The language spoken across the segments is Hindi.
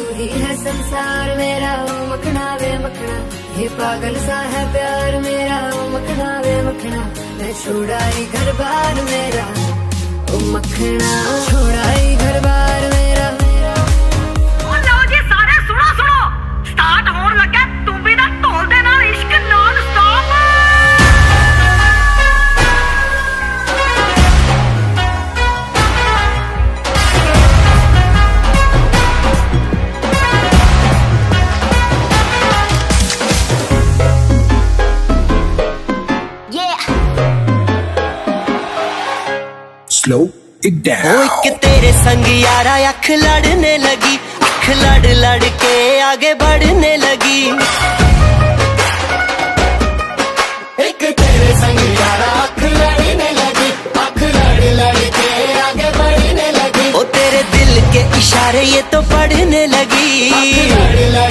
तू ही है संसार मेरा, ओ मखना वे मखना। ये पागल सा है प्यार मेरा, ओ मखना वे मखना। मैं छोड़ा ही घर बार मेरा, ओ मखना। छोड़ाई ही घर बार मेरा। slow it down. ओ एक तेरे संग यारा अख लड़ने लगी, अख लड़ लड़ के आगे बढ़ने लगी। एक तेरे संग यारा अख लड़ने लगी, अख लड़ लड़ के आगे बढ़ने लगी। ओ, तेरे दिल के इशारे ये तो पढ़ने लगी। अख लड़ लड़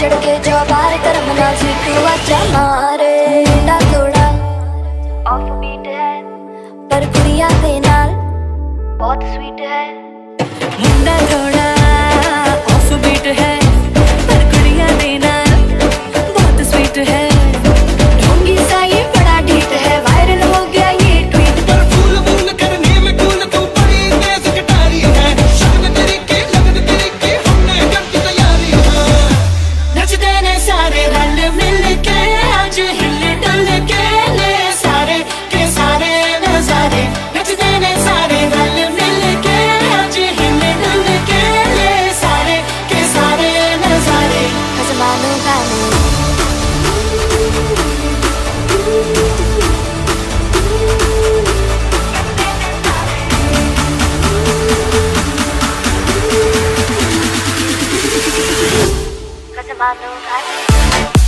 चढ़ चढ़ के जवार करमना सीटू आजा मारे मुंडा थोड़ा ऑफ़ बीट है, पर कुड़ियाँ के नाल बहुत स्वीट है। मुंडा थोड़ा my new guy.